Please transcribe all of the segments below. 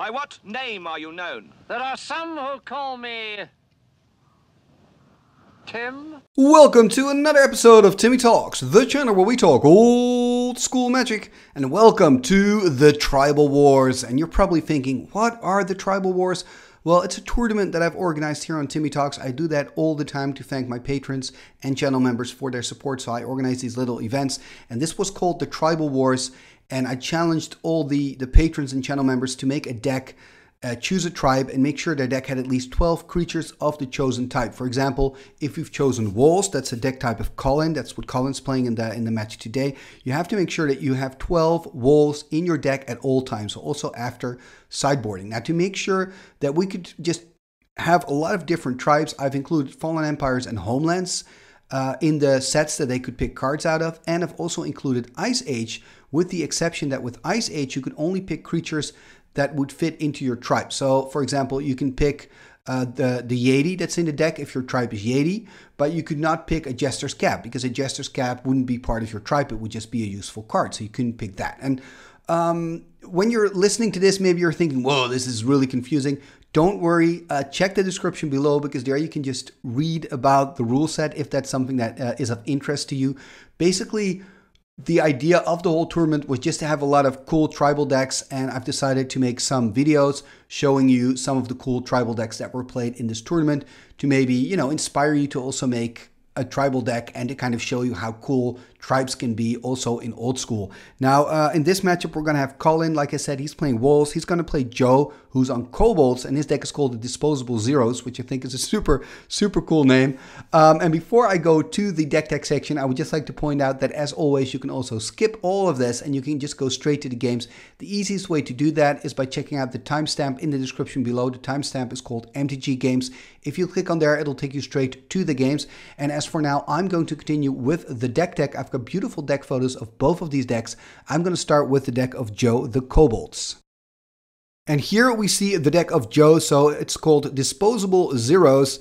By what name are you known? There are some who call me. Tim? Welcome to another episode of Timmy Talks, the channel where we talk old school magic, and welcome to the Tribal Wars. And you're probably thinking, what are the Tribal Wars? Well, it's a tournament that I've organized here on Timmy Talks. I do that all the time to thank my patrons and channel members for their support. So I organize these little events, and this was called the Tribal Wars. And I challenged all the, the patrons and channel members to make a deck uh, choose a tribe and make sure their deck had at least 12 creatures of the chosen type. For example, if you've chosen walls, that's a deck type of Collin. That's what Collin's playing in the in the match today. You have to make sure that you have 12 walls in your deck at all times, so also after sideboarding. Now, to make sure that we could just have a lot of different tribes, I've included Fallen Empires and Homelands. Uh, in the sets that they could pick cards out of, and I've also included Ice Age, with the exception that with Ice Age you could only pick creatures that would fit into your tribe. So, for example, you can pick uh, the the Yeti that's in the deck if your tribe is Yeti, but you could not pick a Jester's Cap because a Jester's Cap wouldn't be part of your tribe. It would just be a useful card, so you couldn't pick that. And um, when you're listening to this, maybe you're thinking, "Whoa, this is really confusing." Don't worry. Uh, check the description below because there you can just read about the rule set if that's something that uh, is of interest to you. Basically the idea of the whole tournament was just to have a lot of cool tribal decks and I've decided to make some videos showing you some of the cool tribal decks that were played in this tournament to maybe, you know, inspire you to also make a tribal deck and to kind of show you how cool tribes can be also in old school. Now, uh, in this matchup, we're going to have Collin. Like I said, he's playing Walls. He's going to play Joe, who's on Kobolds, and his deck is called the Disposable Zeros, which I think is a super, super cool name. Um, and before I go to the deck tech section, I would just like to point out that, as always, you can also skip all of this and you can just go straight to the games. The easiest way to do that is by checking out the timestamp in the description below. The timestamp is called MTG Games. If you click on there, it'll take you straight to the games. And as for now, I'm going to continue with the deck tech. I've got beautiful deck photos of both of these decks. I'm going to start with the deck of Joe the Kobolds. And here we see the deck of Joe, so it's called Disposable Zeros.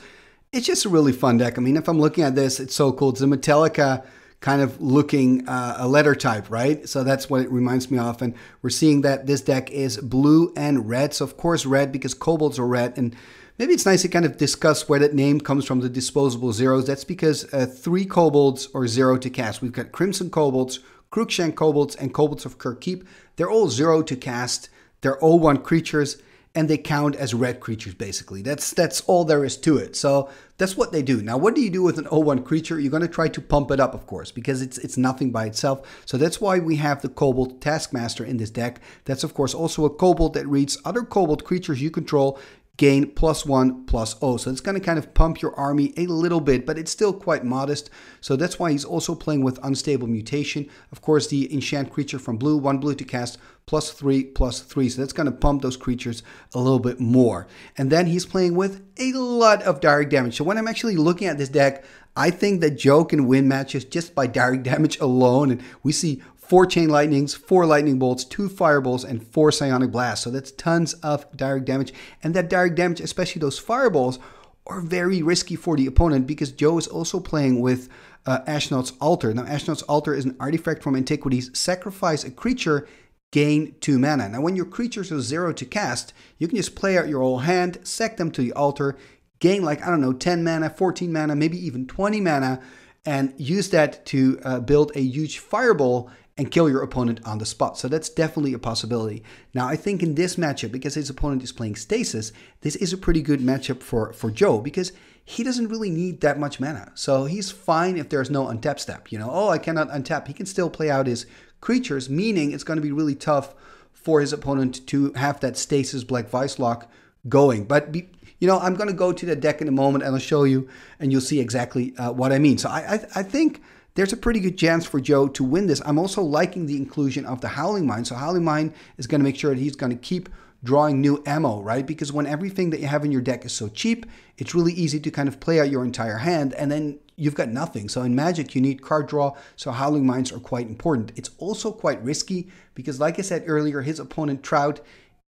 It's just a really fun deck. I mean, if I'm looking at this, it's so cool. It's a Metallica kind of looking uh, a letter type, right? So that's what it reminds me of. And we're seeing that this deck is blue and red. So of course red because kobolds are red. And maybe it's nice to kind of discuss where that name comes from, the disposable zeros. That's because uh, three kobolds are zero to cast. We've got Crimson Kobolds, Crookshank Kobolds, and Kobolds of Kher Keep. They're all zero to cast. They're all one creatures and they count as red creatures basically. That's that's all there is to it. So that's what they do. Now, what do you do with an O1 creature? You're going to try to pump it up, of course, because it's it's nothing by itself. So that's why we have the Kobold Taskmaster in this deck. That's of course also a Kobold that reads other Kobold creatures you control gain plus one plus O. So it's going to kind of pump your army a little bit, but it's still quite modest. So that's why he's also playing with Unstable Mutation. Of course, the enchant creature from blue, one blue to cast, plus three, plus three. So that's going to pump those creatures a little bit more. And then he's playing with a lot of direct damage. So when I'm actually looking at this deck, I think that Joe can win matches just by direct damage alone. And we see four chain lightnings, four lightning bolts, two fireballs, and four psionic blasts. So that's tons of direct damage. And that direct damage, especially those fireballs, are very risky for the opponent because Joe is also playing with uh, Ashnod's Altar. Now, Ashnod's Altar is an artifact from Antiquities. Sacrifice a creature, gain two mana. Now, when your creatures are zero to cast, you can just play out your whole hand, sack them to the altar, gain like, I don't know, 10 mana, 14 mana, maybe even 20 mana, and use that to uh, build a huge fireball and kill your opponent on the spot. So that's definitely a possibility. Now, I think in this matchup, because his opponent is playing Stasis, this is a pretty good matchup for, for Joe because he doesn't really need that much mana. So he's fine if there's no untap step. You know, oh, I cannot untap. He can still play out his creatures, meaning it's going to be really tough for his opponent to have that Stasis Black Vise Lock going. But be, you know, I'm going to go to the deck in a moment and I'll show you, and you'll see exactly uh, what I mean. So I, I, I think there's a pretty good chance for Joe to win this. I'm also liking the inclusion of the Howling Mine. So Howling Mine is going to make sure that he's going to keep drawing new ammo, right? Because when everything that you have in your deck is so cheap, it's really easy to kind of play out your entire hand and then you've got nothing. So in Magic, you need card draw, so Howling Mines are quite important. It's also quite risky because, like I said earlier, his opponent Trout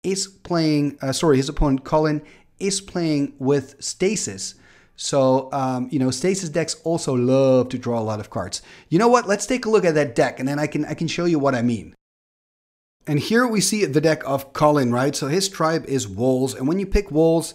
is playing, uh, sorry, his opponent Collin is playing with Stasis. So, um, you know, Stasis decks also love to draw a lot of cards. You know what? Let's take a look at that deck and then I can, I can show you what I mean. And here we see the deck of Collin, right? So his tribe is Walls, and when you pick Walls,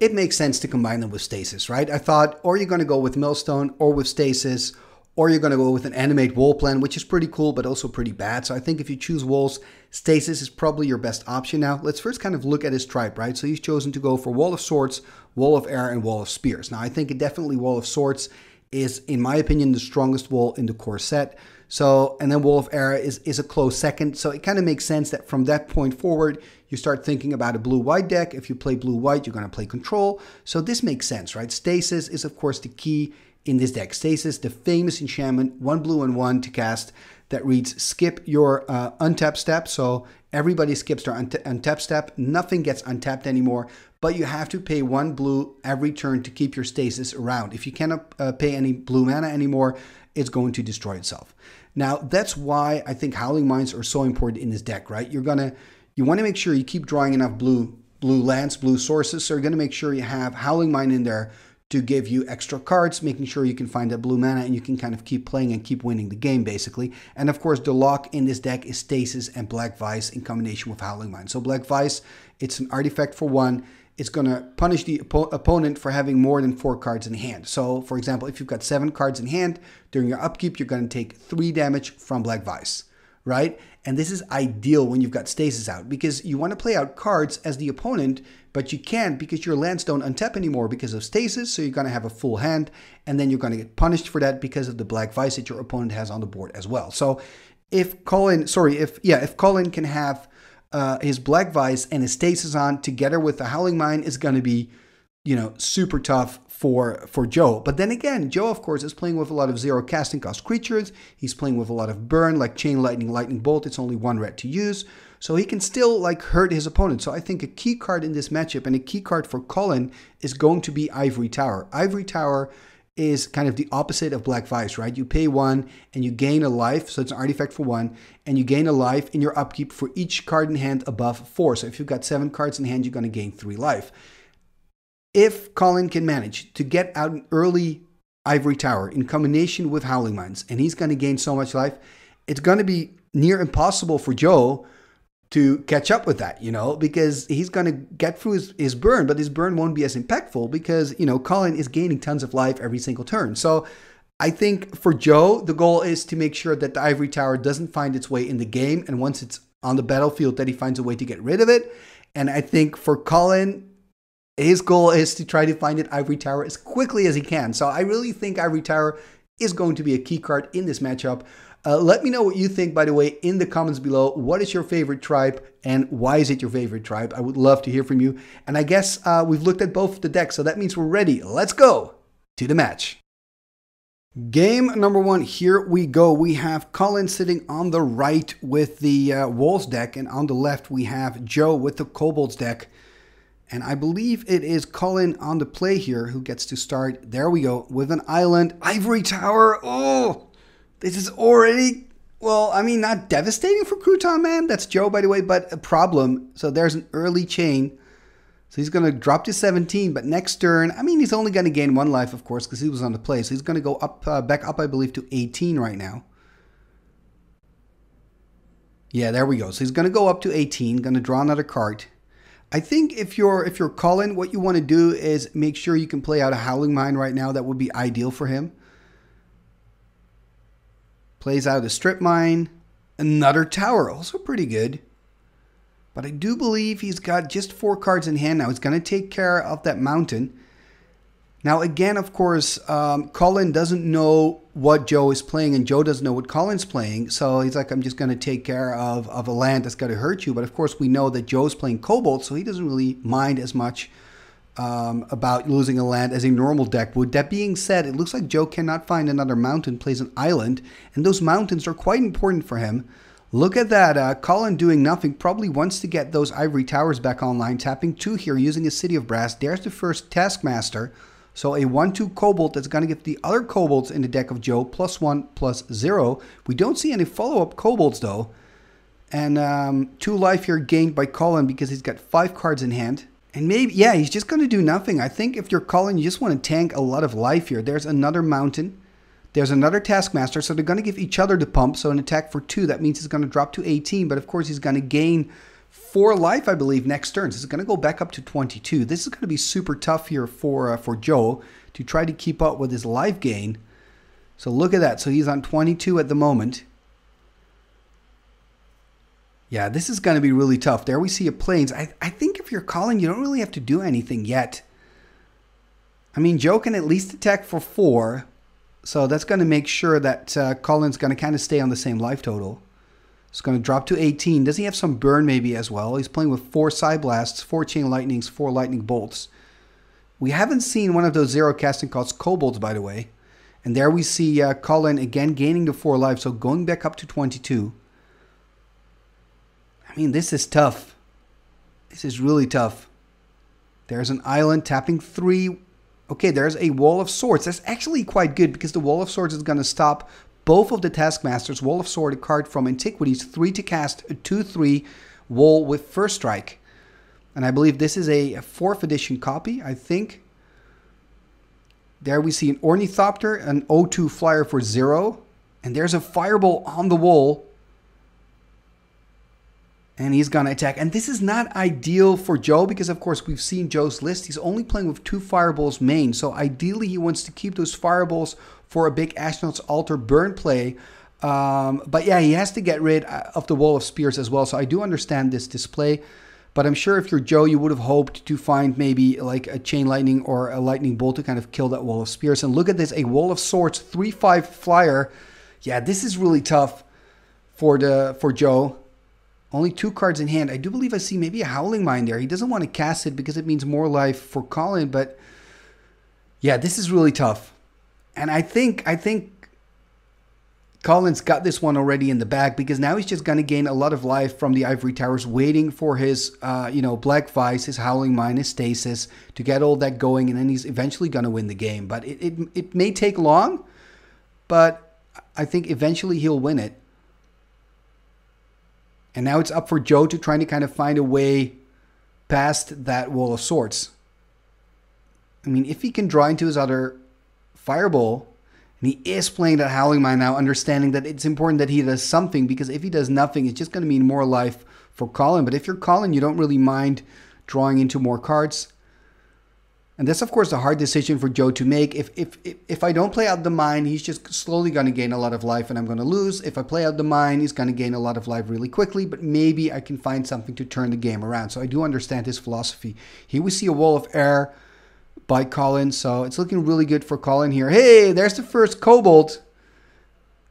it makes sense to combine them with Stasis, right? I thought, or you're going to go with Millstone or with Stasis, or you're going to go with an animate wall plan, which is pretty cool, but also pretty bad. So I think if you choose Walls, Stasis is probably your best option. Now, let's first kind of look at his tribe, right? So he's chosen to go for Wall of Swords, Wall of Air, and Wall of Spears. Now, I think definitely Wall of Swords is, in my opinion, the strongest wall in the core set. So, and then Wall of Air is, is a close second. So it kind of makes sense that from that point forward, you start thinking about a blue-white deck. If you play blue-white, you're going to play control. So this makes sense, right? Stasis is, of course, the key in this deck. Stasis, the famous enchantment, one blue and one to cast that reads skip your uh, untap step. So everybody skips their unt- untap step. Nothing gets untapped anymore, but you have to pay one blue every turn to keep your stasis around. If you cannot uh, pay any blue mana anymore, it's going to destroy itself. Now, that's why I think Howling Mines are so important in this deck, right? You're going to you want to make sure you keep drawing enough blue blue lands, blue sources. So you're going to make sure you have Howling Mine in there to give you extra cards, making sure you can find that blue mana and you can kind of keep playing and keep winning the game basically. And of course, the lock in this deck is Stasis and Black Vise in combination with Howling Mine. So Black Vise, it's an artifact for one. It's going to punish the op- opponent for having more than four cards in hand. So, for example, if you've got seven cards in hand during your upkeep, you're going to take three damage from Black Vise right? And this is ideal when you've got stasis out because you want to play out cards as the opponent, but you can't because your lands don't untap anymore because of stasis. So you're going to have a full hand, and then you're going to get punished for that because of the black vise that your opponent has on the board as well. So if Collin, sorry, if yeah, if Collin can have uh, his black vise and his stasis on together with the howling mine, is going to be you know super tough for for Joe. But then again, Joe of course is playing with a lot of zero casting cost creatures. He's playing with a lot of burn like chain lightning, lightning bolt. It's only one red to use. So he can still like hurt his opponent. So I think a key card in this matchup and a key card for Collin is going to be Ivory Tower. Ivory Tower is kind of the opposite of Black Vise, right? You pay one and you gain a life, so it's an artifact for one, and you gain a life in your upkeep for each card in hand above four. So if you've got seven cards in hand, you're going to gain three life if Collin can manage to get out an early Ivory Tower in combination with Howling Mines, and he's going to gain so much life, it's going to be near impossible for Joe to catch up with that, you know, because he's going to get through his, his burn, but his burn won't be as impactful because, you know, Collin is gaining tons of life every single turn. So I think for Joe, the goal is to make sure that the Ivory Tower doesn't find its way in the game. And once it's on the battlefield, that he finds a way to get rid of it. And I think for Collin, his goal is to try to find an Ivory Tower as quickly as he can. So I really think Ivory Tower is going to be a key card in this matchup. Uh, let me know what you think, by the way, in the comments below. What is your favorite tribe and why is it your favorite tribe? I would love to hear from you. And I guess uh, we've looked at both the decks, so that means we're ready. Let's go to the match. Game number one, here we go. We have Collin sitting on the right with the uh, Walls deck, and on the left we have Joe with the Kobolds deck. And I believe it is Collin on the play here who gets to start. There we go with an island. Ivory Tower. Oh, this is already, well, I mean, not devastating for Crouton Man. That's Joe, by the way, but a problem. So there's an early chain. So he's going to drop to 17, but next turn, I mean, he's only going to gain one life, of course, because he was on the play. So he's going to go up, uh, back up, I believe, to 18 right now. Yeah, there we go. So he's going to go up to 18, going to draw another card. I think if you're if you're Collin, what you want to do is make sure you can play out a Howling Mine right now. That would be ideal for him. Plays out a Strip Mine, another Tower, also pretty good. But I do believe he's got just four cards in hand now. He's going to take care of that mountain. Now, again, of course, um, Collin doesn't know what Joe is playing, and Joe doesn't know what Collin's playing. So he's like, I'm just going to take care of, of a land that's going to hurt you. But of course, we know that Joe's playing Kobold, so he doesn't really mind as much um, about losing a land as a normal deck would. That being said, it looks like Joe cannot find another mountain, plays an island, and those mountains are quite important for him. Look at that. Uh, Collin doing nothing. Probably wants to get those ivory towers back online. Tapping two here using a City of Brass. There's the first Taskmaster. So a 1-2 Kobold that's going to give the other Kobolds in the deck of Joe plus 1, plus 0. We don't see any follow-up Kobolds though. And um, 2 life here gained by Collin because he's got 5 cards in hand. And maybe, yeah, he's just going to do nothing. I think if you're Collin, you just want to tank a lot of life here. There's another mountain. There's another Taskmaster, so they're going to give each other the pump. So an attack for two, that means he's going to drop to 18. But of course, he's going to gain four life, I believe, next turn. So it's going to go back up to 22. This is going to be super tough here for uh, for Joe to try to keep up with his life gain. So look at that. So he's on 22 at the moment. Yeah, this is going to be really tough. There we see a planes. I, I think if you're Collin, you don't really have to do anything yet. I mean, Joe can at least attack for four. So that's going to make sure that uh, Collin's going to kind of stay on the same life total. It's going to drop to 18. Does he have some burn maybe as well? He's playing with four Psi Blasts, four Chain Lightnings, four Lightning Bolts. We haven't seen one of those zero casting cost Kobolds, by the way. And there we see uh, Collin again gaining the four life, so going back up to 22. I mean, this is tough. This is really tough. There's an island tapping three. Okay, there's a Wall of Swords. That's actually quite good because the Wall of Swords is going to stop both of the Taskmasters. Wall of Sword, a card from Antiquities, three to cast, a 2 3 wall with First Strike. And I believe this is a, a 4th edition copy, I think. There we see an Ornithopter, an O2 flyer for zero. And there's a Fireball on the wall and he's going to attack. And this is not ideal for Joe because, of course, we've seen Joe's list. He's only playing with two fireballs main. So ideally, he wants to keep those fireballs for a big Ashnod's Altar burn play. Um, but yeah, he has to get rid of the Wall of Spears as well. So I do understand this display. But I'm sure if you're Joe, you would have hoped to find maybe like a Chain Lightning or a Lightning Bolt to kind of kill that Wall of Spears. And look at this, a Wall of Swords, 3-5 flyer. Yeah, this is really tough for the for Joe. Only two cards in hand. I do believe I see maybe a Howling Mine there. He doesn't want to cast it because it means more life for Collin, but yeah, this is really tough. And I think I think Collin's got this one already in the bag because now he's just going to gain a lot of life from the Ivory Towers, waiting for his, uh, you know, Black Vise, his Howling Mine, his Stasis to get all that going, and then he's eventually going to win the game. But it, it, it may take long, but I think eventually he'll win it. And now it's up for Joe to try to kind of find a way past that wall of swords. I mean, if he can draw into his other fireball, and he is playing that Howling Mine now, understanding that it's important that he does something because if he does nothing, it's just going to mean more life for Collin. But if you're Collin, you don't really mind drawing into more cards. And that's of course a hard decision for Joe to make. If if if I don't play out the mine, he's just slowly going to gain a lot of life, and I'm going to lose. If I play out the mine, he's going to gain a lot of life really quickly. But maybe I can find something to turn the game around. So I do understand his philosophy. Here we see a wall of air by Collin, so it's looking really good for Collin here. Hey, there's the first Kobold.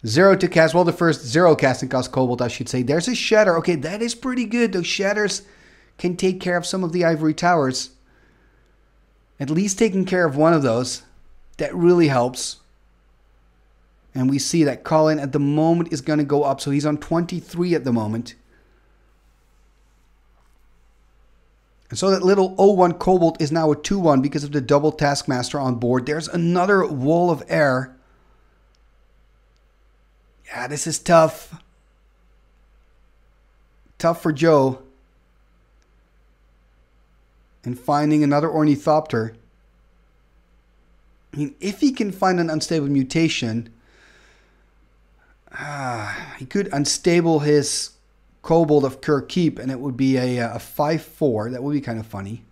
Zero to cast. Well, the first zero casting cost Kobold, I should say. There's a Shatter. Okay, that is pretty good. Those Shatters can take care of some of the Ivory Towers at least taking care of one of those, that really helps. And we see that Collin at the moment is going to go up. So he's on 23 at the moment. And so that little 01 Kobold is now a 2-1 because of the double Taskmaster on board. There's another Wall of Air. Yeah, this is tough. Tough for Joe and finding another ornithopter. I mean, if he can find an unstable mutation, ah, he could unstable his Kobold of Kirk and it would be a, a 5-4. That would be kind of funny.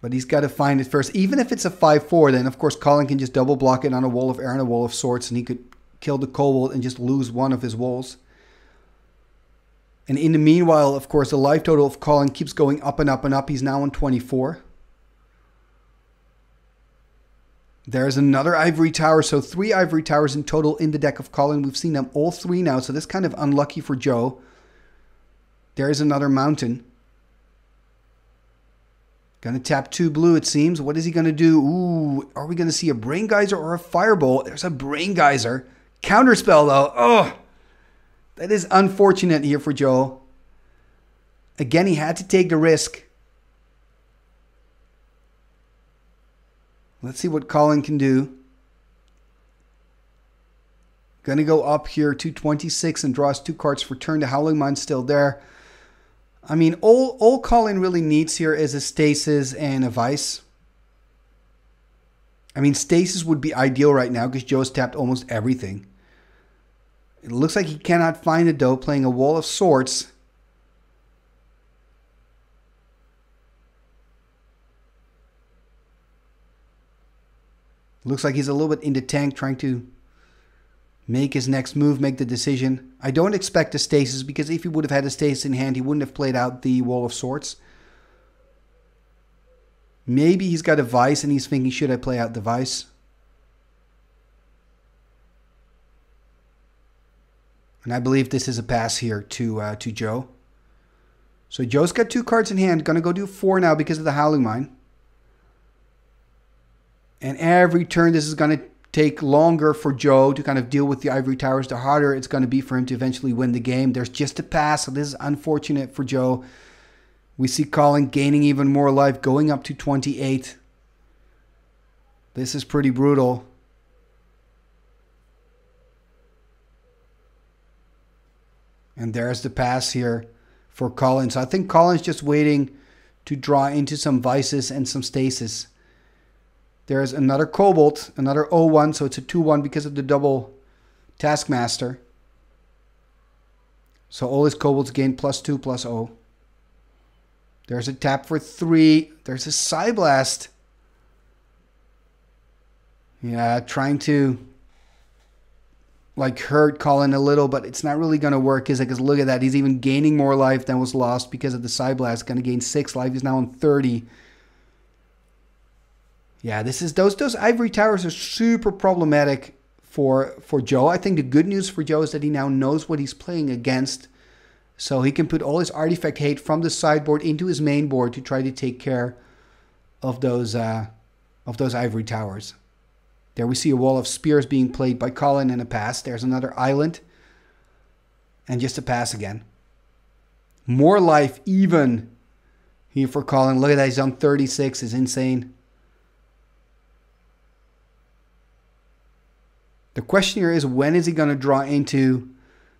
But he's got to find it first. Even if it's a 5-4, then of course Collin can just double block it on a wall of air and a wall of swords, and he could kill the Kobold and just lose one of his walls. And in the meanwhile, of course, the life total of Collin keeps going up and up and up. He's now on 24. There's another ivory tower. So three ivory towers in total in the deck of Collin. We've seen them all three now. So this kind of unlucky for Joe. There's another mountain. Gonna tap two blue, it seems. What is he gonna do? Ooh, are we gonna see a brain geyser or a fireball? There's a brain geyser. Counterspell though. Oh, that is unfortunate here for Joe. Again, he had to take the risk. Let's see what Collin can do. Gonna go up here to 26 and draws two cards for turn. The Howling Mine's still there. I mean, all, all Collin really needs here is a Stasis and a Vise. I mean, stasis would be ideal right now because Joe's tapped almost everything. It looks like he cannot find a doe playing a wall of swords. Looks like he's a little bit in the tank trying to make his next move, make the decision. I don't expect a stasis because if he would have had a stasis in hand, he wouldn't have played out the Wall of swords. Maybe he's got a vise and he's thinking, should I play out the vise? And I believe this is a pass here to uh, to Joe. So Joe's got two cards in hand. Gonna go do four now because of the Howling Mine. And every turn, this is gonna take longer for Joe to kind of deal with the ivory towers, the harder it's going to be for him to eventually win the game. There's just a pass, so this is unfortunate for Joe. We see Collin gaining even more life, going up to 28. This is pretty brutal. And there's the pass here for Collin. So I think Collin's just waiting to draw into some vises and some stasis. There's another Kobold, another 0-1, so it's a 2-1 because of the double Taskmaster. So all his Kobolds gain plus 2, plus 0. There's a tap for 3. There's a Psyblast. Yeah, trying to like hurt Collin a little, but it's not really going to work, is? Because look at that. He's even gaining more life than was lost because of the Psyblast. Going to gain 6 life. He's now on 30. Yeah, this is those those ivory towers are super problematic for for Joe. I think the good news for Joe is that he now knows what he's playing against. So he can put all his artifact hate from the sideboard into his main board to try to take care of those uh, of those ivory towers. There we see a wall of spears being played by Collin in a pass. There's another island. And just a pass again. More life even here for Collin. Look at that. He's on 36. Is insane. The question here is when is he going to draw into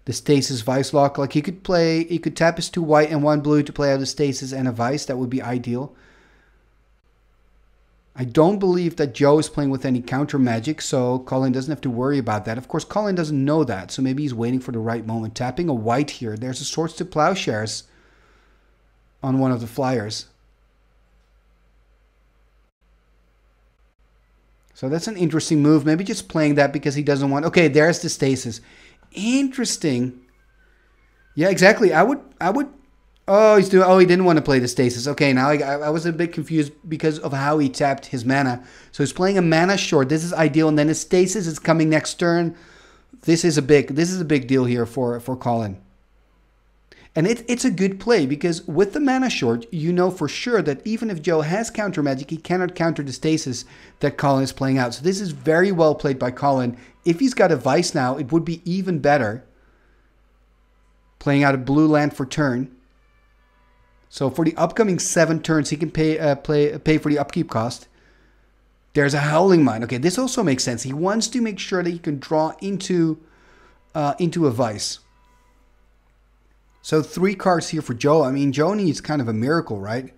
the stasis vise lock? Like he could play, he could tap his two white and one blue to play out a stasis and a vise. That would be ideal. I don't believe that Joe is playing with any counter magic, so Collin doesn't have to worry about that. Of course, Collin doesn't know that, so maybe he's waiting for the right moment. Tapping a white here. There's a Swords to Plowshares on one of the flyers. So that's an interesting move. Maybe just playing that because he doesn't want. Okay, there's the stasis. Interesting. Yeah, exactly. I would. I would. Oh, he's doing. Oh, he didn't want to play the stasis. Okay, now I, I was a bit confused because of how he tapped his mana. So he's playing a mana short. This is ideal, and then his stasis is coming next turn. This is a big. This is a big deal here for for Collin. And it, it's a good play because with the mana short, you know for sure that even if Joe has counter magic, he cannot counter the stasis that Collin is playing out. So this is very well played by Collin. If he's got a Vise now, it would be even better playing out a blue land for turn. So for the upcoming seven turns, he can pay uh, play pay for the upkeep cost. There's a Howling Mine. Okay, this also makes sense. He wants to make sure that he can draw into uh, into a Vise. So three cards here for Joe. I mean, Joe needs kind of a miracle, right?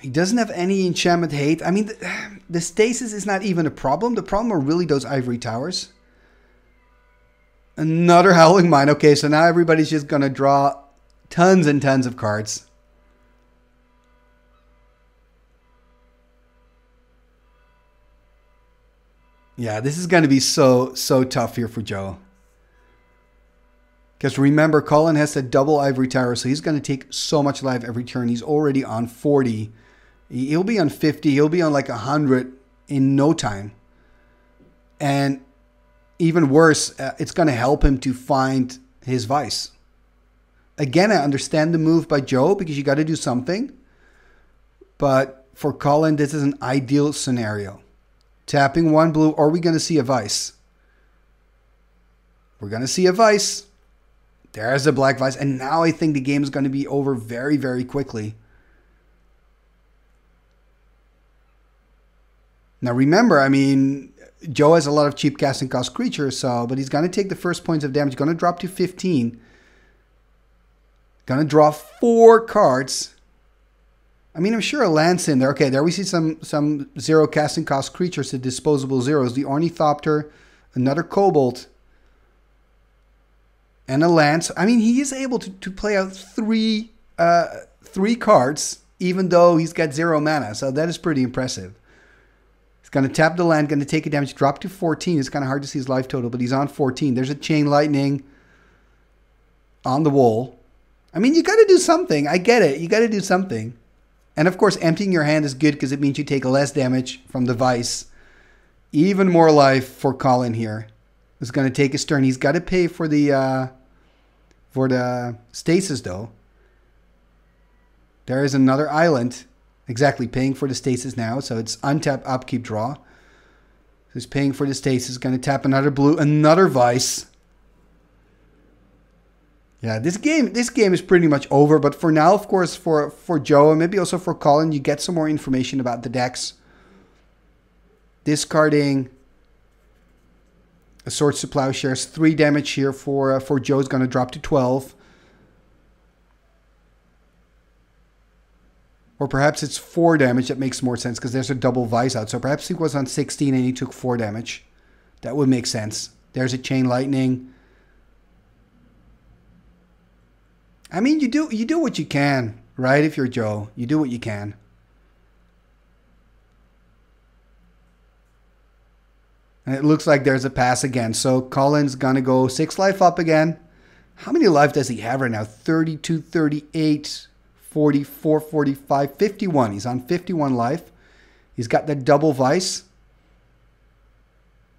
He doesn't have any enchantment hate. I mean, the, the stasis is not even a problem. The problem are really those ivory towers. Another Howling Mine. Okay, so now everybody's just going to draw tons and tons of cards. Yeah, this is going to be so, so tough here for Joe. Because remember, Collin has a double ivory tower, so he's going to take so much life every turn. He's already on 40. He'll be on 50. He'll be on like 100 in no time. And even worse, uh, it's going to help him to find his vise. Again, I understand the move by Joe because you got to do something. But for Collin, this is an ideal scenario. Tapping one blue, are we going to see a vise? We're going to see a vise. There's a black vise. And now I think the game is going to be over very, very quickly. Now remember, I mean, Joe has a lot of cheap casting cost creatures, so but he's going to take the first points of damage. Going to drop to 15. To draw four cards. I mean, I'm sure a lance in there. Okay, there we see some some zero casting cost creatures, the disposable zeros. The Ornithopter, another Kobold, and a lance. I mean, he is able to, to play out three uh, three cards, even though he's got zero mana. So that is pretty impressive. He's going to tap the land, going to take a damage, drop to 14. It's kind of hard to see his life total, but he's on 14. There's a Chain Lightning on the wall. I mean, you got to do something. I get it. You got to do something. And of course, emptying your hand is good because it means you take less damage from the Vise. Even more life for Collin here. He's going to take his turn. He's got to pay for the uh, for the stasis though. There is another island. Exactly, paying for the stasis now. So it's untap, upkeep, draw. Who's paying for the stasis? Going to tap another blue, another Vise. Yeah, this game this game is pretty much over. But for now, of course, for for Joe and maybe also for Collin, you get some more information about the decks. Discarding a sword to Plowshares, three damage here for uh, for Joe's going to drop to twelve. Or perhaps it's four damage. That makes more sense because there's a double vise out. So perhaps he was on 16 and he took four damage. That would make sense. There's a chain lightning. I mean, you do you do what you can, right? If you're Joe, you do what you can. And it looks like there's a pass again. So Collin's gonna go six life up again. How many life does he have right now? 32, 38, 44, 45, 51. He's on 51 life. He's got the double vise.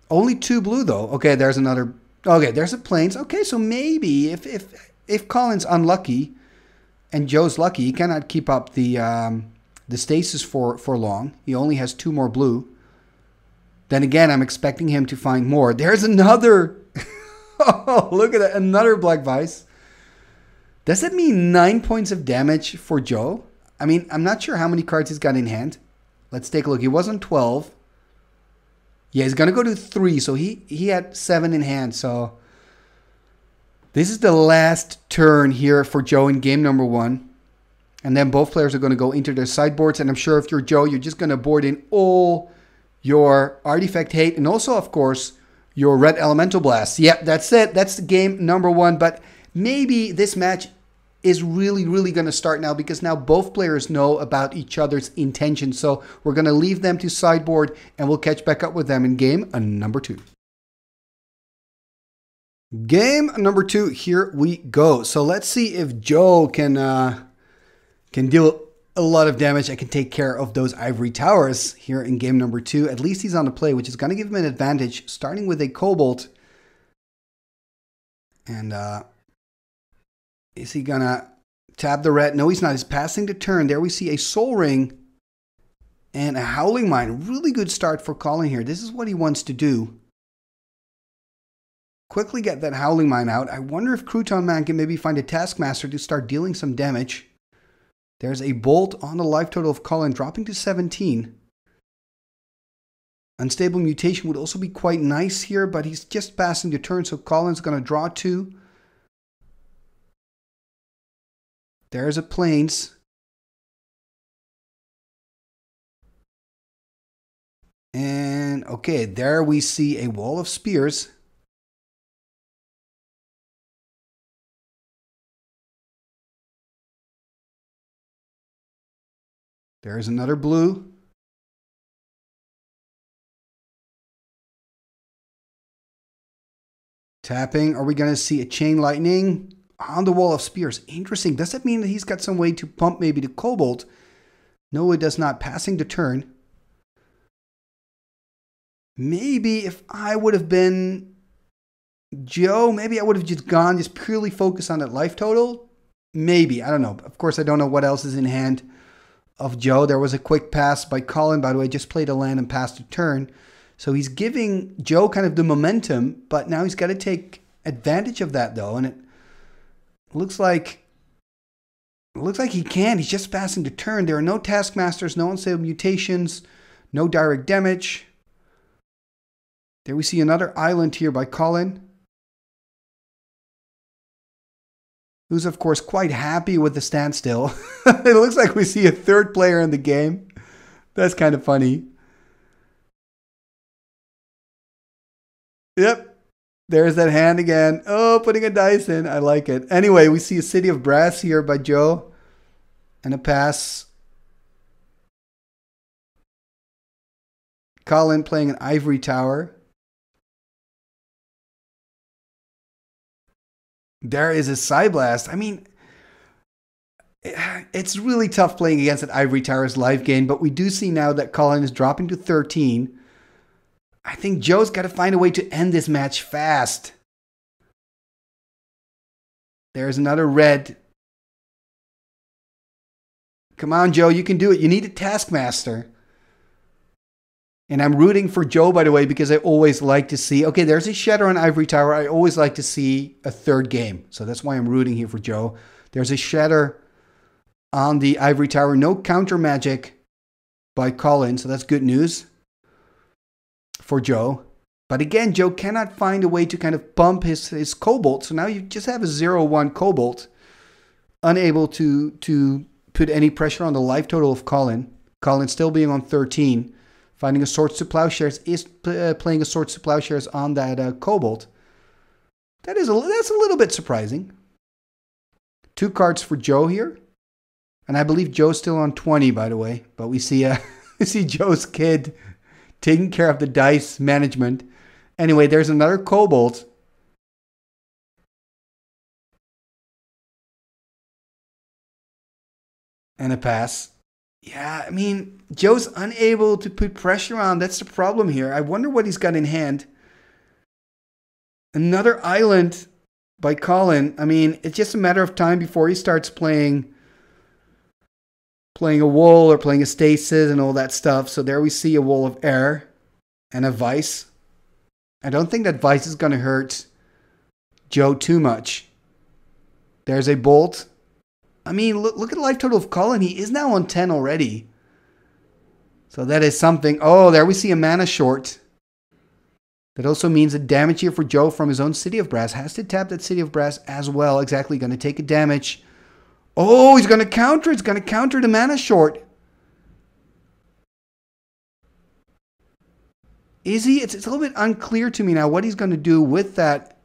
Only two blue though. Okay, there's another. Okay, there's a plains. Okay, so maybe if if if Collin's unlucky and Joe's lucky, he cannot keep up the um, the stasis for for long. He only has two more blue. Then again, I'm expecting him to find more. There's another. oh, look at that! Another black vise. Does that mean nine points of damage for Joe? I mean, I'm not sure how many cards he's got in hand. Let's take a look. He was on 12. Yeah, he's gonna go to three, so he he had seven in hand. So this is the last turn here for Joe in game number one. And then both players are going to go into their sideboards. And I'm sure if you're Joe, you're just going to board in all your artifact hate and also, of course, your red elemental blast. Yep, that's it. That's the game number one. But maybe this match is really, really going to start now because now both players know about each other's intentions. So we're going to leave them to sideboard and we'll catch back up with them in game number two. Game number two, here we go. So let's see if Joe can uh, can deal a lot of damage. and can take care of those ivory towers here in game number two. At least he's on the play, which is going to give him an advantage, starting with a Kobold. And uh, is he going to tap the red? No, he's not. He's passing the turn. There we see a Sol Ring and a Howling Mine. Really good start for Collin here. This is what he wants to do quickly get that Howling Mine out. I wonder if Crouton Man can maybe find a Taskmaster to start dealing some damage. There's a Bolt on the life total of Collin, dropping to 17. Unstable Mutation would also be quite nice here, but he's just passing the turn, so Collin's going to draw two. There's a Plains. And okay, there we see a Wall of Spears. There's another blue. Tapping. Are we going to see a chain lightning on the wall of spears? Interesting. Does that mean that he's got some way to pump maybe the kobold? No, it does not. Passing the turn. Maybe if I would have been Joe, maybe I would have just gone, just purely focus on that life total. Maybe. I don't know. Of course, I don't know what else is in hand of Joe. There was a quick pass by Collin, by the way, just played a land and passed a turn. So he's giving Joe kind of the momentum, but now he's got to take advantage of that though. And it looks like it looks like he can. He's just passing the turn. There are no taskmasters, no unstable mutations, no direct damage. There we see another island here by Collin. Who's of course quite happy with the standstill. it looks like we see a third player in the game. That's kind of funny. Yep. There's that hand again. Oh, putting a dice in. I like it. Anyway, we see a City of Brass here by Joe. And a pass. Collin playing an Ivory Tower. There is a Psyblast. I mean, it's really tough playing against an Ivory Tower's live game, but we do see now that Collin is dropping to 13. I think Joe's got to find a way to end this match fast. There's another red. Come on, Joe, you can do it. You need a Taskmaster. And I'm rooting for Joe, by the way, because I always like to see. Okay, there's a Shatter on Ivory Tower. I always like to see a third game. So that's why I'm rooting here for Joe. There's a Shatter on the Ivory Tower. No counter magic by Collin. So that's good news for Joe. But again, Joe cannot find a way to kind of pump his, his Kobold. So now you just have a 0 1 Kobold, unable to, to put any pressure on the life total of Collin. Collin still being on 13. Finding a Swords to Plowshares is uh, playing a Swords to Plowshares on that uh, Kobold. That is a, that's a little bit surprising. Two cards for Joe here. And I believe Joe's still on 20, by the way. But we see, uh, we see Joe's kid taking care of the dice management. Anyway, there's another Kobold. And a pass. Yeah, I mean, Joe's unable to put pressure on. That's the problem here. I wonder what he's got in hand. Another island by Collin. I mean, it's just a matter of time before he starts playing playing a wall or playing a stasis and all that stuff. So there we see a wall of air and a vise. I don't think that vise is going to hurt Joe too much. There's a bolt. I mean, look, look at the life total of Collin. He is now on 10 already. So that is something. Oh, there we see a mana short. That also means a damage here for Joe from his own City of Brass. Has to tap that City of Brass as well. Exactly. Going to take a damage. Oh, he's going to counter. It's going to counter the mana short. Is he? It's, it's a little bit unclear to me now what he's going to do with that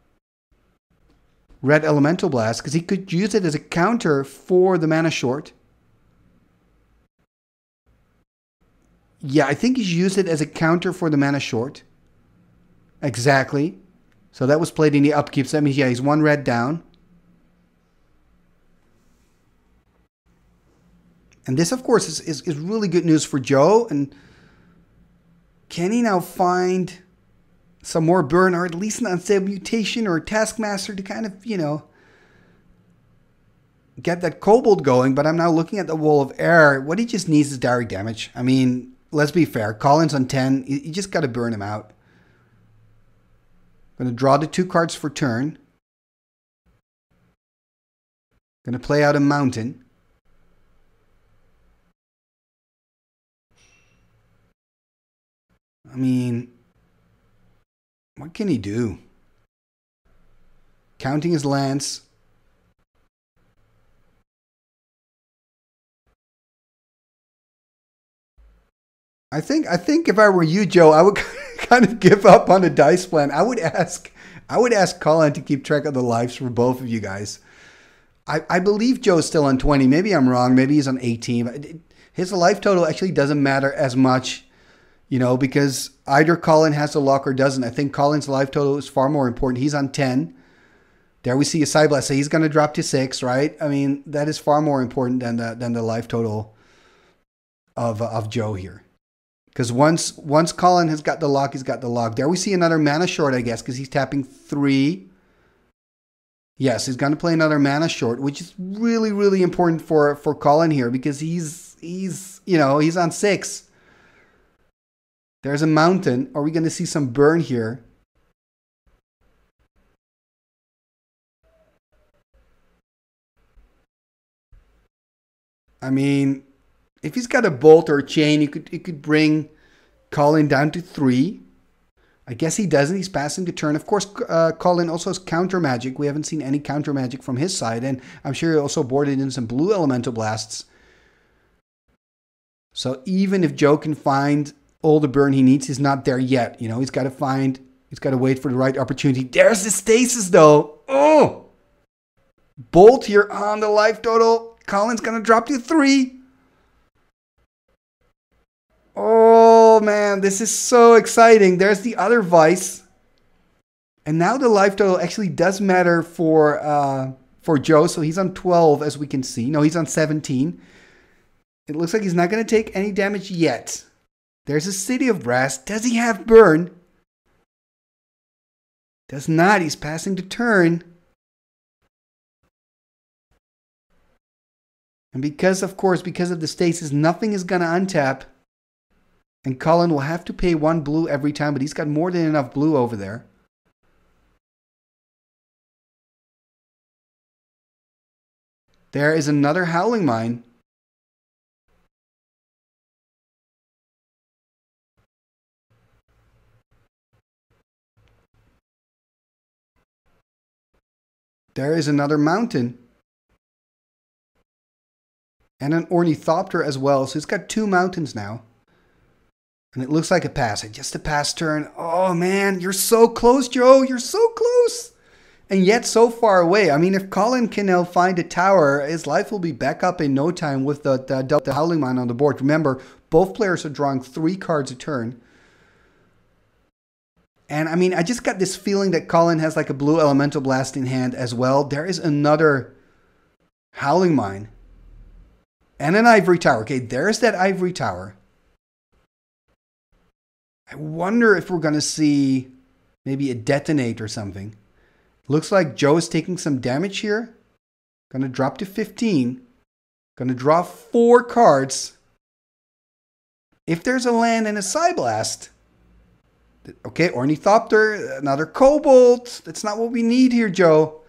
red elemental blast because he could use it as a counter for the mana short. Yeah, I think he's used it as a counter for the mana short. Exactly. So that was played in the upkeep. So that means, yeah, he's one red down. And this, of course, is, is, is really good news for Joe. And can he now find some more burn or at least an unstable mutation or taskmaster to kind of, you know, get that kobold going? But I'm now looking at the wall of air. What he just needs is direct damage. I mean, let's be fair. Collins on 10. You just got to burn him out. Going to draw the two cards for turn. Going to play out a mountain. I mean, what can he do? Counting his lance. I think I think if I were you, Joe, I would kind of give up on the dice plan. I would ask I would ask Collin to keep track of the lives for both of you guys. I, I believe Joe's still on 20. Maybe I'm wrong. Maybe he's on 18. His life total actually doesn't matter as much you know, because either Collin has a lock or doesn't. I think Collin's life total is far more important. He's on 10. There we see a Psyblast. So he's going to drop to six, right? I mean, that is far more important than the, than the life total of, of Joe here. Because once once Collin has got the lock, he's got the lock. There we see another mana short, I guess, because he's tapping three. Yes, he's going to play another mana short, which is really, really important for for Collin here because he's he's you know he's on six. There's a mountain. Are we going to see some burn here? I mean, if he's got a bolt or a chain, you could you could bring Collin down to three. I guess he doesn't. He's passing the turn. Of course, uh, Collin also has counter magic. We haven't seen any counter magic from his side, and I'm sure he also boarded in some blue elemental blasts. So even if Joe can find all the burn he needs, he's not there yet. You know, he's got to find, he's got to wait for the right opportunity. There's the stasis, though. Oh, Bolt here on the life total. Collin's gonna drop to three. Oh man, this is so exciting. There's the other vise. And now the life total actually does matter for uh, for Joe. So he's on 12 as we can see. No, he's on 17. It looks like he's not going to take any damage yet. There's a City of Brass. Does he have burn? Does not. He's passing the turn. And because, of course, because of the stasis, nothing is going to untap. And Collin will have to pay one blue every time, but he's got more than enough blue over there. There is another Howling Mine. There is another mountain. And an ornithopter as well. So it's got two mountains now. And it looks like a pass. Just a pass turn. Oh man, you're so close, Joe. You're so close. And yet so far away. I mean, if Collin can now find a tower, his life will be back up in no time with the, the, the Howling Mine on the board. Remember, both players are drawing three cards a turn. And I mean, I just got this feeling that Collin has like a blue elemental blast in hand as well. There is another Howling Mine and an Ivory Tower. Okay, there's that Ivory Tower. I wonder if we're going to see maybe a detonate or something. Looks like Joe is taking some damage here. To drop to 15. Going to draw four cards. If there's a land and a Psyblast, okay, Ornithopter, another Kobold. That's not what we need here, Joe.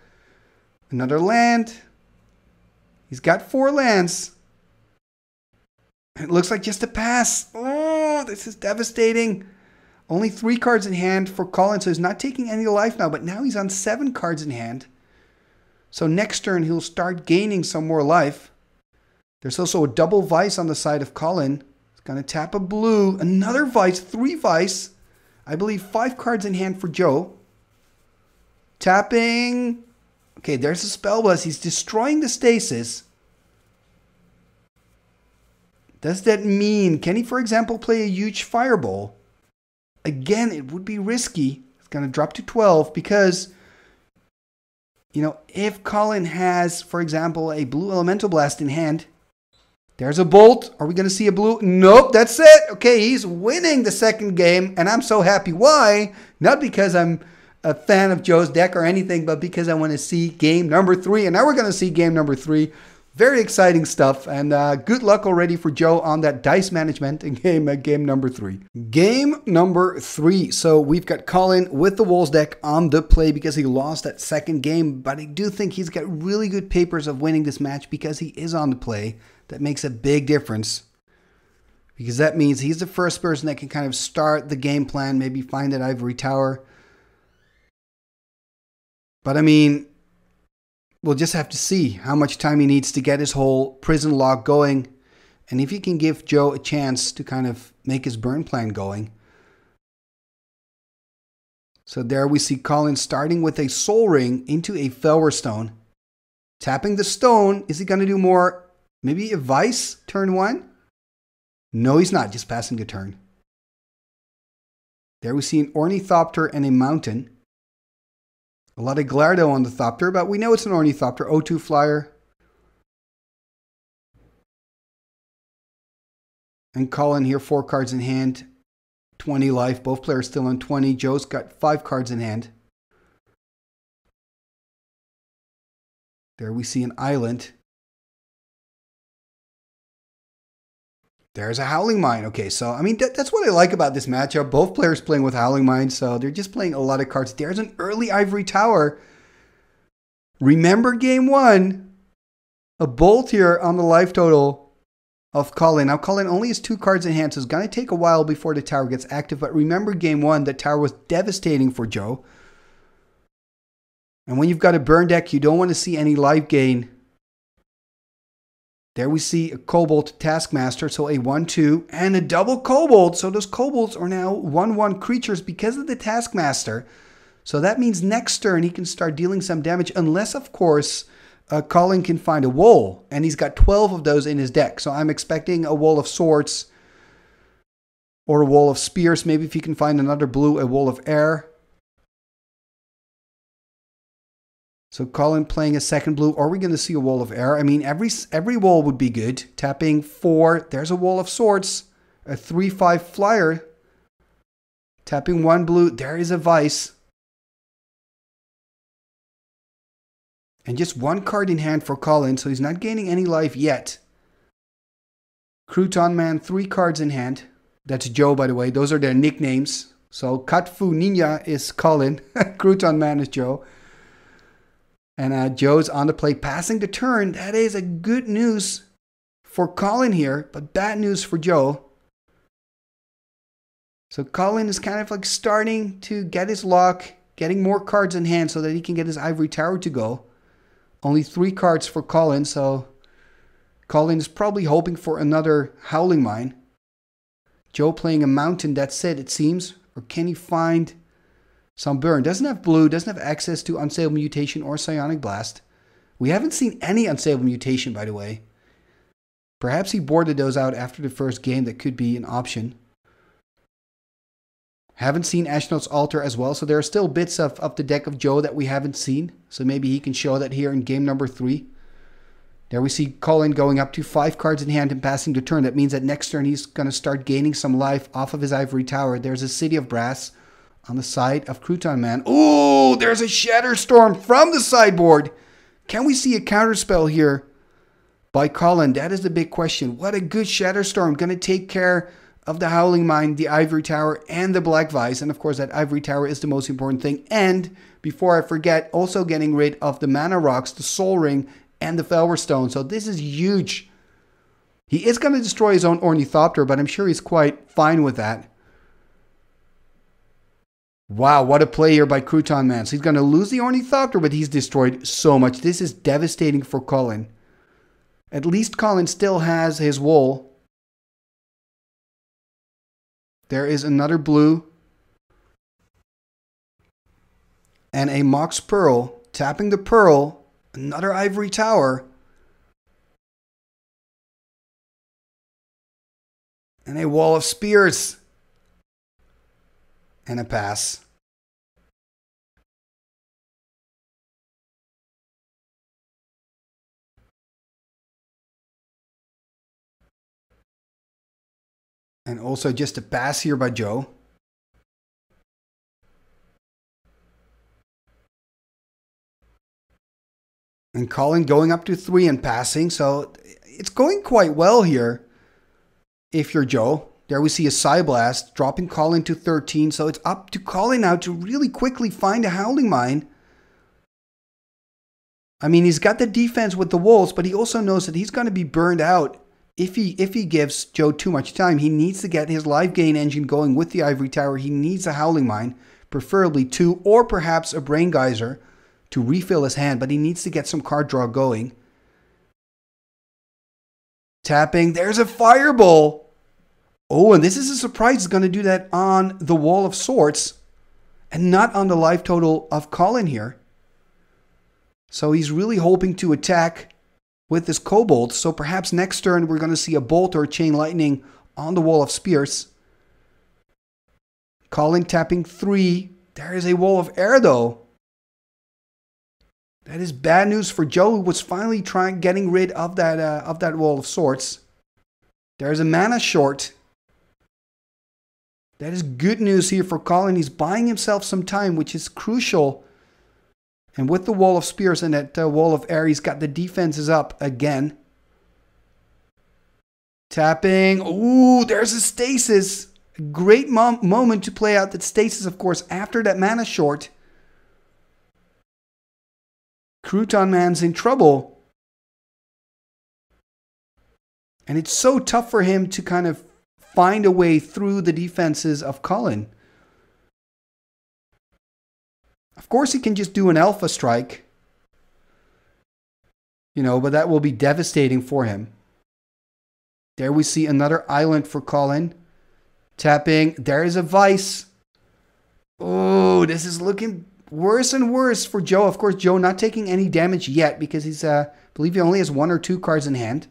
Another land. He's got four lands. It looks like just a pass. Oh, this is devastating. Only three cards in hand for Collin, so he's not taking any life now, but now he's on seven cards in hand. So next turn, he'll start gaining some more life. There's also a double Vise on the side of Collin. He's going to tap a blue. Another Vise, three Vise. I believe five cards in hand for Joe. Tapping. Okay, there's a Spell Blast. He's destroying the stasis. Does that mean, can he, for example, play a huge Fireball? Again, it would be risky. It's going to drop to 12 because, you know, if Collin has, for example, a blue Elemental Blast in hand, there's a bolt. Are we going to see a blue? Nope, that's it. Okay, he's winning the second game, and I'm so happy. Why? Not because I'm a fan of Joe's deck or anything, but because I want to see game number three. And now we're going to see game number three. Very exciting stuff, and uh, good luck already for Joe on that dice management in game uh, game number three. Game number three. So we've got Collin with the Walls deck on the play because he lost that second game, but I do think he's got really good papers of winning this match because he is on the play. That makes a big difference because that means he's the first person that can kind of start the game plan, maybe find that ivory tower. But I mean, we'll just have to see how much time he needs to get his whole prison log going. And if he can give Joe a chance to kind of make his burn plan going. So there we see Collin starting with a Sol Ring into a Fellwar stone. Tapping the stone. Is he going to do more? Maybe a vise turn one? No, he's not. Just passing the turn. There we see an ornithopter and a mountain. A lot of Glardo on the Thopter, but we know it's an Ornithopter. O2 flyer. And Collin here, four cards in hand. 20 life. Both players still on 20. Joe's got five cards in hand. There we see an island. There's a Howling Mine. Okay, so I mean that, that's what I like about this matchup. Both players playing with Howling Mine, so they're just playing a lot of cards. There's an early Ivory Tower. Remember game one, a bolt here on the life total. of Collin. Now, Collin only has two cards in hand, so it's going to take a while before the tower gets active. But remember, game one, the tower was devastating for Joe. And when you've got a burn deck, you don't want to see any life gain. There we see a Kobold Taskmaster, so a 1 2, and a double Kobold. So those Kobolds are now 1 1 creatures because of the Taskmaster. So that means next turn he can start dealing some damage, unless, of course, uh, Collin can find a wall, and he's got 12 of those in his deck. So I'm expecting a wall of swords or a wall of spears. Maybe if he can find another blue, a wall of air. So Collin playing a second blue. Are we going to see a wall of air? I mean, every every wall would be good. Tapping four. There's a wall of swords. A three-five flyer. Tapping one blue. There is a vise. And just one card in hand for Collin, so he's not gaining any life yet. Crouton Man, three cards in hand. That's Joe, by the way. Those are their nicknames. So Katfu Ninja is Collin. Crouton Man is Joe. And uh, Joe's on the play, passing the turn. That is a good news for Collin here, but bad news for Joe. So Collin is kind of like starting to get his luck, getting more cards in hand so that he can get his ivory tower to go. Only three cards for Collin, so Collin is probably hoping for another Howling Mine. Joe playing a mountain, that's it, it seems. Or can he find some burn? Doesn't have blue, doesn't have access to Unstable Mutation or Psionic Blast. We haven't seen any Unstable Mutation, by the way. Perhaps he boarded those out after the first game. That could be an option. Haven't seen Ashnod's Altar as well, so there are still bits of, of the deck of Joe that we haven't seen. So maybe he can show that here in game number three. There we see Collin going up to five cards in hand and passing the turn. That means that next turn he's going to start gaining some life off of his ivory tower. There's a City of Brass on the side of Crouton Man. Ooh, there's a Shatterstorm from the sideboard. Can we see a counterspell here by Collin? That is the big question. What a good Shatterstorm. Going to take care of the Howling Mine, the Ivory Tower, and the Black Vise. And of course, that Ivory Tower is the most important thing. And before I forget, also getting rid of the Mana Rocks, the Sol Ring, and the Fellwar Stone. So this is huge. He is going to destroy his own Ornithopter, but I'm sure he's quite fine with that. Wow, what a play here by Crouton Man. So he's going to lose the Ornithopter, but he's destroyed so much. This is devastating for Collin. At least Collin still has his wool. There is another blue. And a Mox Pearl. Tapping the Pearl. Another Ivory Tower. And a Wall of Spears. And a pass. And also just a pass here by Joe. And Collin going up to three and passing. So it's going quite well here if you're Joe. There we see a Psyblast dropping Collin to 13. So it's up to Collin now to really quickly find a Howling Mine. I mean, he's got the defense with the Walls, but he also knows that he's going to be burned out if he if he gives Joe too much time, he needs to get his life gain engine going with the ivory tower. He needs a howling mine, preferably two, or perhaps a brain geyser to refill his hand, but he needs to get some card draw going. Tapping, there's a fireball. Oh, and this is a surprise. He's going to do that on the wall of swords and not on the life total of Collin here. So he's really hoping to attack with this Kobold. So perhaps next turn we're going to see a Bolt or Chain Lightning on the Wall of Spears. Collin tapping three. There is a Wall of Air though. That is bad news for Joe, who was finally trying getting rid of that uh, of that Wall of Swords. There's a mana short. That is good news here for Collin. He's buying himself some time, which is crucial and with the wall of spears and that uh, wall of air, he's got the defenses up again. Tapping. Ooh, there's a stasis. Great mom- moment to play out that stasis, of course, after that mana short. Crouton Man's in trouble. And it's so tough for him to kind of find a way through the defenses of Collin. Of course, he can just do an alpha strike, you know, but that will be devastating for him. There we see another island for Collin. Tapping. There is a vise. Oh, this is looking worse and worse for Joe. Of course, Joe not taking any damage yet because he's, uh, I believe he only has one or two cards in hand.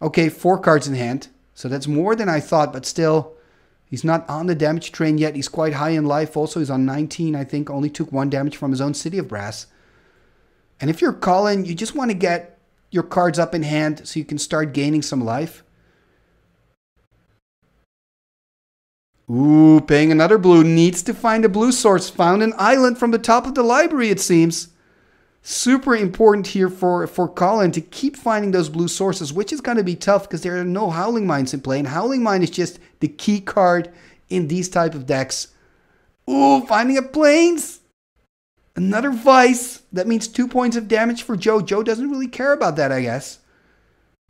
Okay, four cards in hand. So that's more than I thought, but still, he's not on the damage train yet. He's quite high in life. Also, he's on 19, I think. Only took one damage from his own City of Brass. And if you're Collin, you just want to get your cards up in hand so you can start gaining some life. Ooh, paying another blue. Needs to find a blue source. Found an island from the top of the library, it seems super important here for, for Collin to keep finding those blue sources, which is going to be tough because there are no Howling Mines in play. And Howling Mine is just the key card in these type of decks. Ooh, finding a Plains. Another Vise. That means two points of damage for Joe. Joe doesn't really care about that, I guess.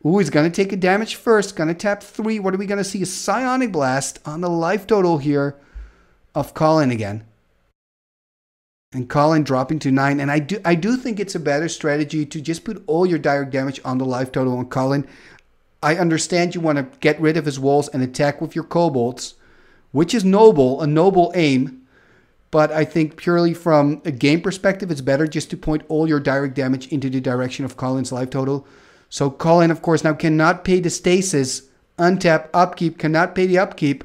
Ooh, he's going to take a damage first. Going to tap three. What are we going to see? A Psionic Blast on the life total here of Collin again and Collin dropping to nine. And I do I do think it's a better strategy to just put all your direct damage on the life total on Collin. I understand you want to get rid of his walls and attack with your kobolds, which is noble, a noble aim. But I think purely from a game perspective, it's better just to point all your direct damage into the direction of Collin's life total. So Collin, of course, now cannot pay the stasis, untap, upkeep, cannot pay the upkeep.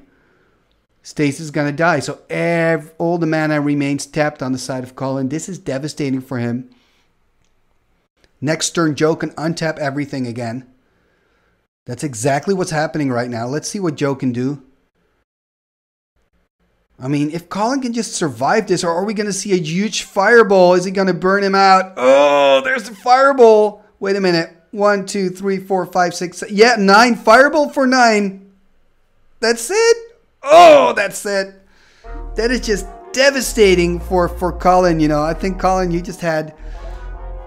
Going to die. So every, all the mana remains tapped on the side of Collin. This is devastating for him. Next turn, Joe can untap everything again. That's exactly what's happening right now. Let's see what Joe can do. I mean, if Collin can just survive this, or are we going to see a huge fireball? Is he going to burn him out? Oh, there's the fireball. Wait a minute. One, two, three, four, five, six. Seven. Yeah, nine. Fireball for nine. That's it. Oh, that's it. That is just devastating for for Collin. You know, I think Collin, you just had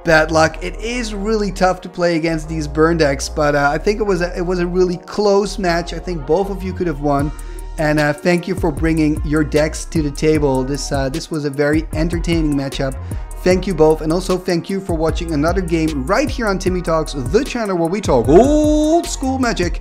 bad luck. It is really tough to play against these burn decks, but uh, I think it was a, it was a really close match. I think both of you could have won. And uh, thank you for bringing your decks to the table. This uh, this was a very entertaining matchup. Thank you both, and also thank you for watching another game right here on Timmy Talks, the channel where we talk old school magic.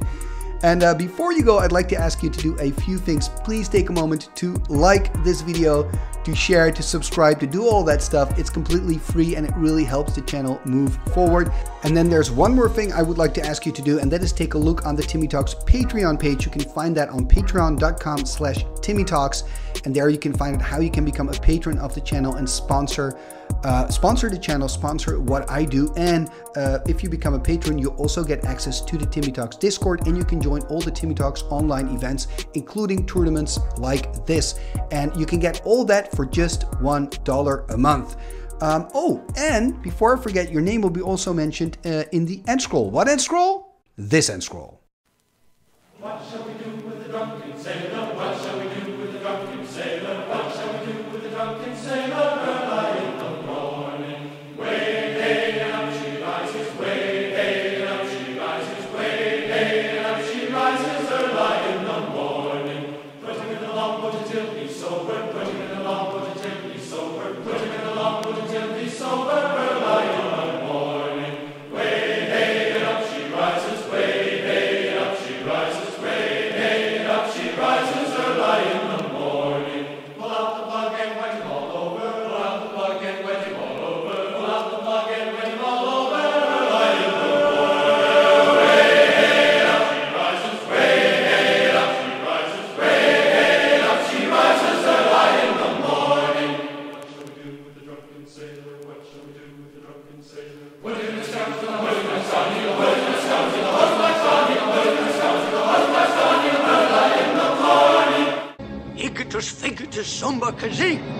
And uh, before you go, I'd like to ask you to do a few things. Please take a moment to like this video, to share, to subscribe, to do all that stuff. It's completely free and it really helps the channel move forward. And then there's one more thing I would like to ask you to do, and that is take a look on the Timmy Talks Patreon page. You can find that on patreon.com slash Timmy Talks. And there you can find out how you can become a patron of the channel and sponsor uh, sponsor the channel, sponsor what I do. And uh, if you become a patron, you also get access to the Timmy Talks Discord and you can join all the Timmy Talks online events, including tournaments like this. And you can get all that for just $1 a month. Um, oh, and before I forget, your name will be also mentioned uh, in the end scroll. What end scroll? This end scroll. Samba Kaji.